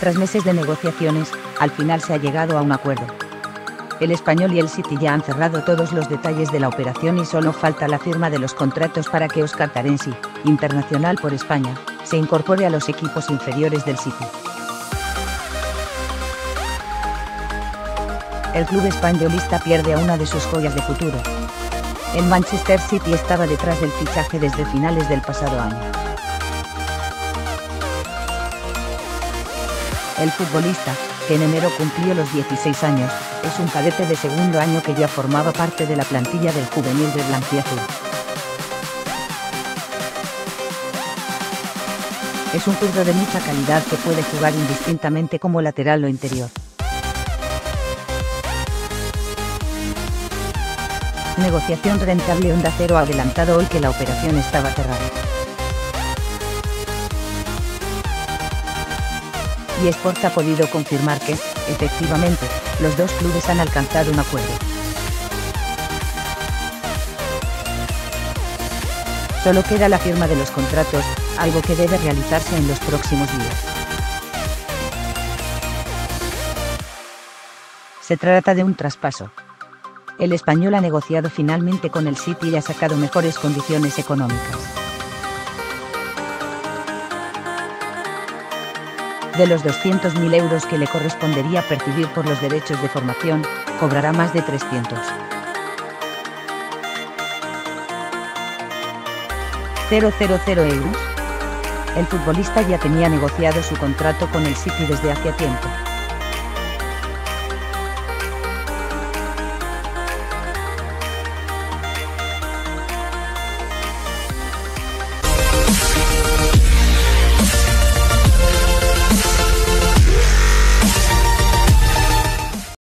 Tras meses de negociaciones, al final se ha llegado a un acuerdo. El español y el City ya han cerrado todos los detalles de la operación y solo falta la firma de los contratos para que Oscar Tarensi, internacional por España, se incorpore a los equipos inferiores del City. El club españolista pierde a una de sus joyas de futuro. El Manchester City estaba detrás del fichaje desde finales del pasado año. El futbolista, que en enero cumplió los 16 años, es un cadete de segundo año que ya formaba parte de la plantilla del juvenil de Blanquiazul. Es un zurdo de mucha calidad que puede jugar indistintamente como lateral o interior. Negociación rentable Onda Cero ha adelantado hoy que la operación estaba cerrada. Y Sport ha podido confirmar que, efectivamente, los dos clubes han alcanzado un acuerdo. Solo queda la firma de los contratos, algo que debe realizarse en los próximos días. Se trata de un traspaso. El español ha negociado finalmente con el City y ha sacado mejores condiciones económicas. De los 200.000 euros que le correspondería percibir por los derechos de formación, cobrará más de 300. 000 euros. El futbolista ya tenía negociado su contrato con el City desde hacía tiempo.